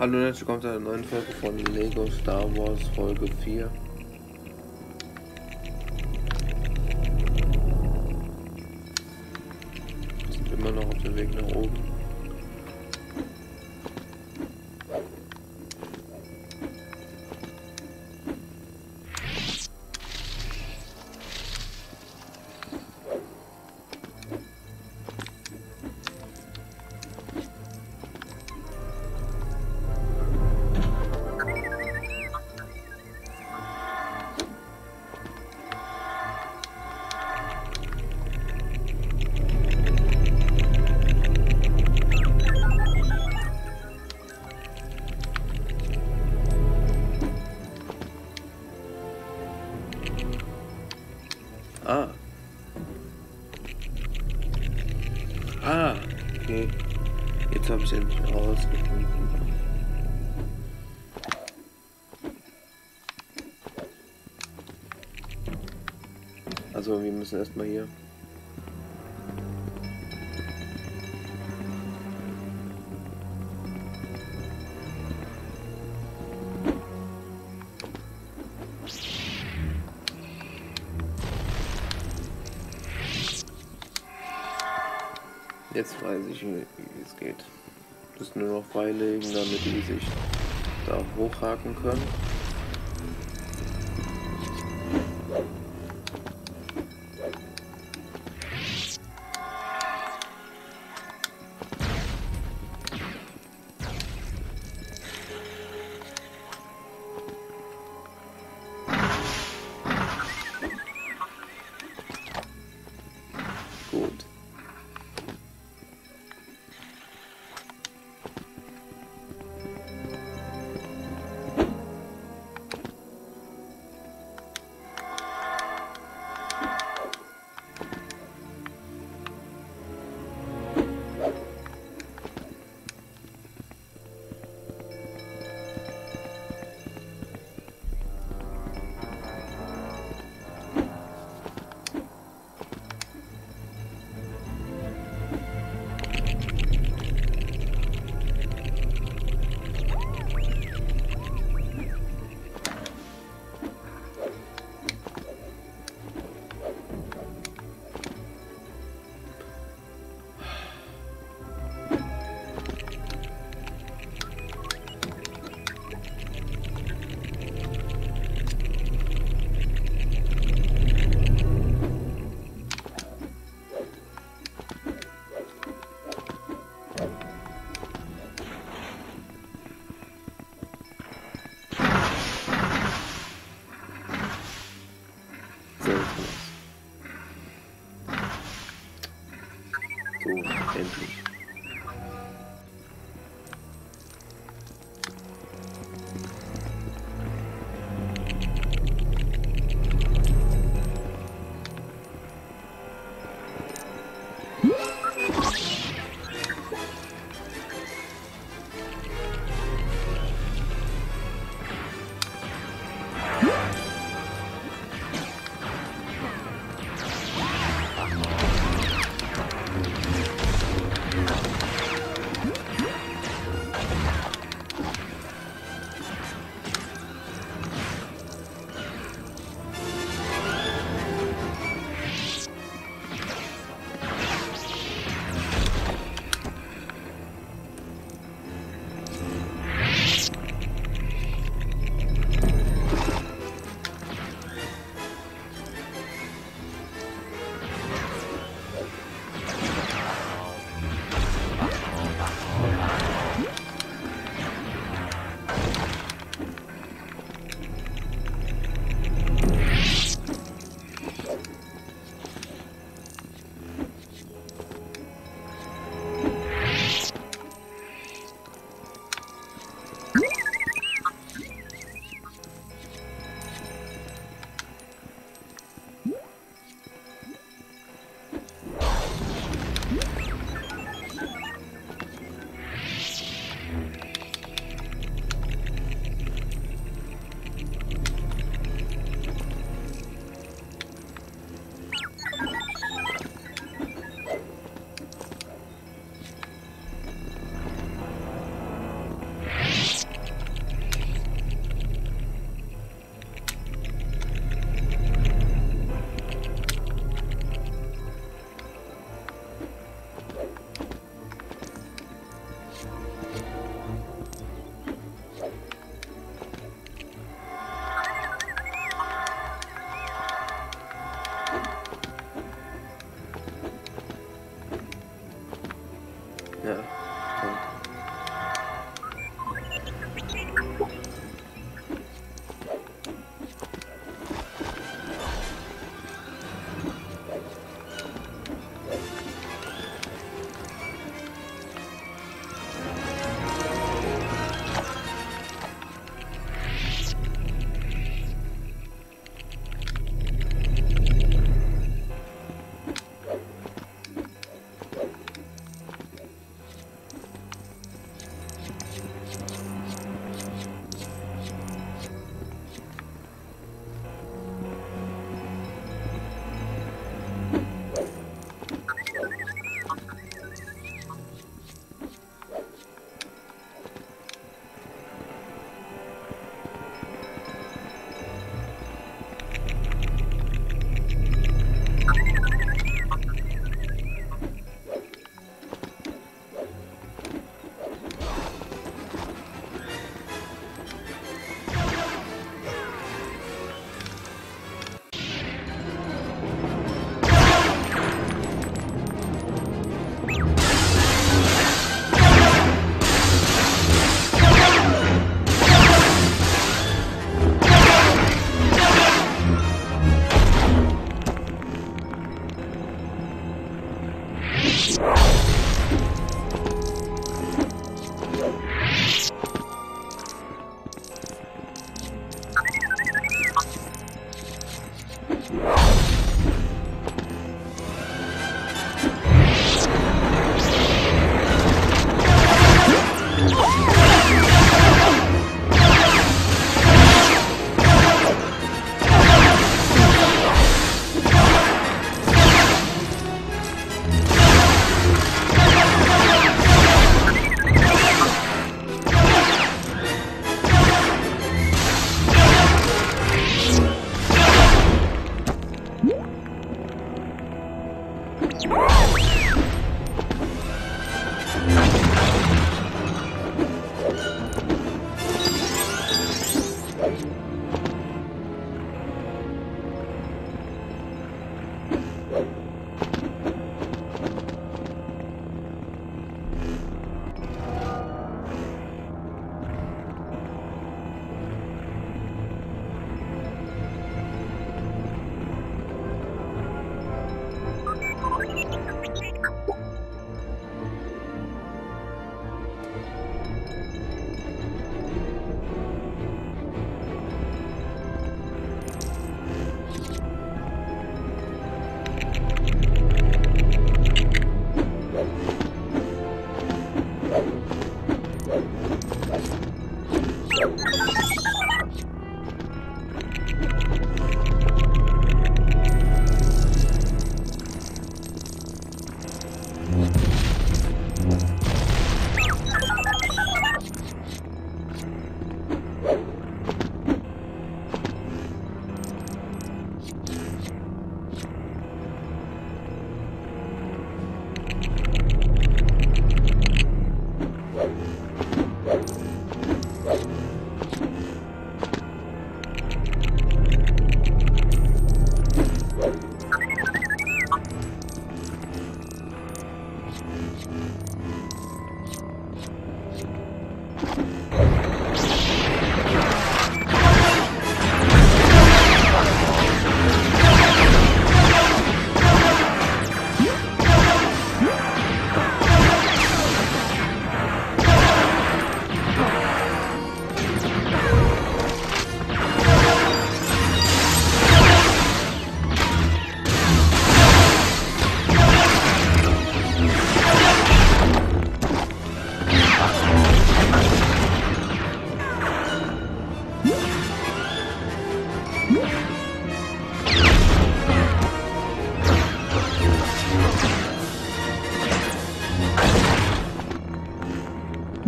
Hallo und herzlich willkommen zu einer neuen Folge von Lego Star Wars Folge 4. Wir sind immer noch auf dem Weg nach oben. Also wir müssen erstmal hier. Jetzt weiß ich, wie es geht. Das nur noch beilegen, damit die sich da hochhaken können.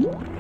음?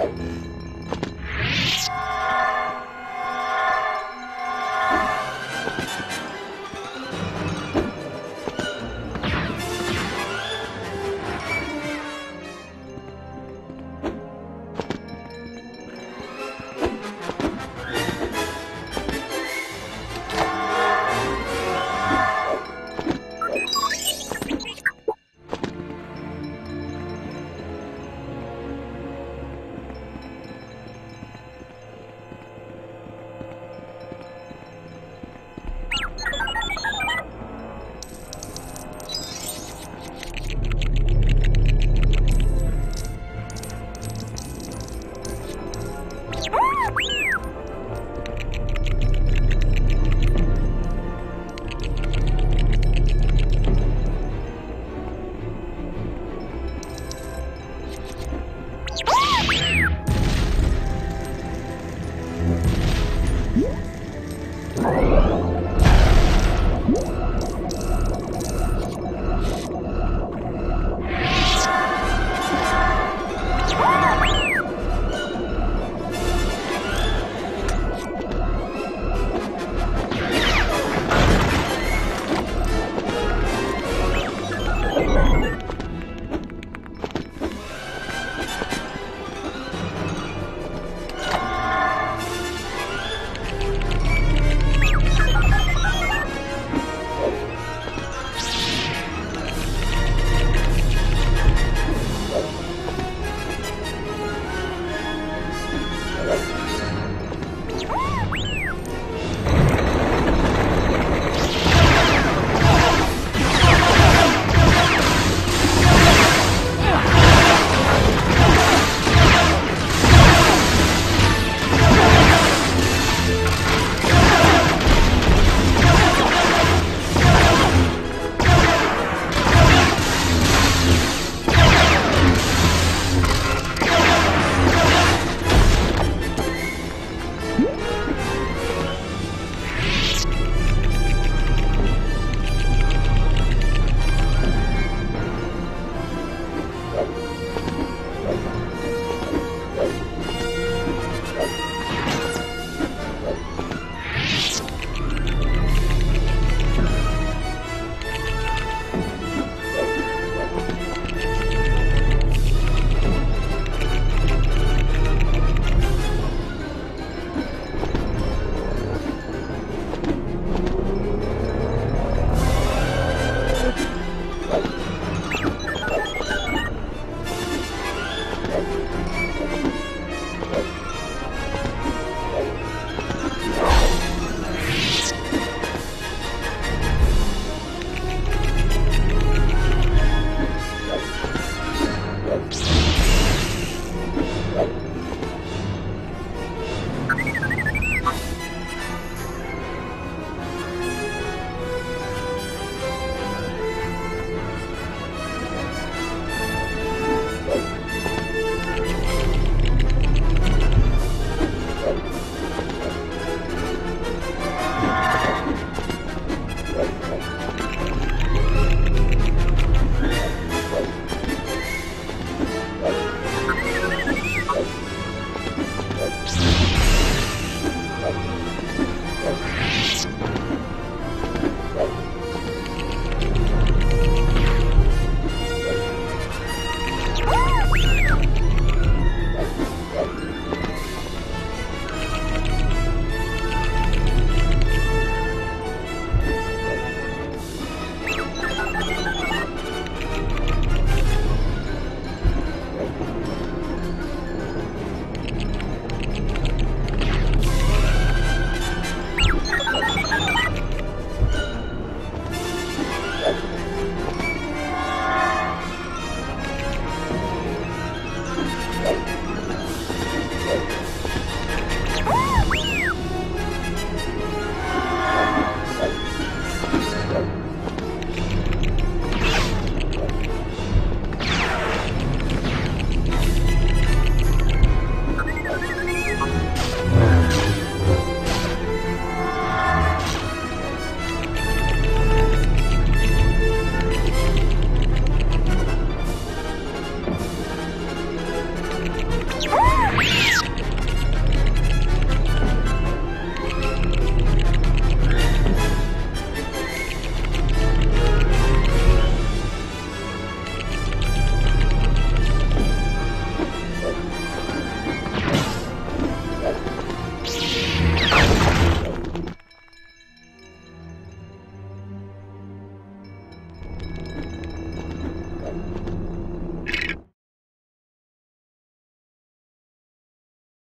Bye. 음.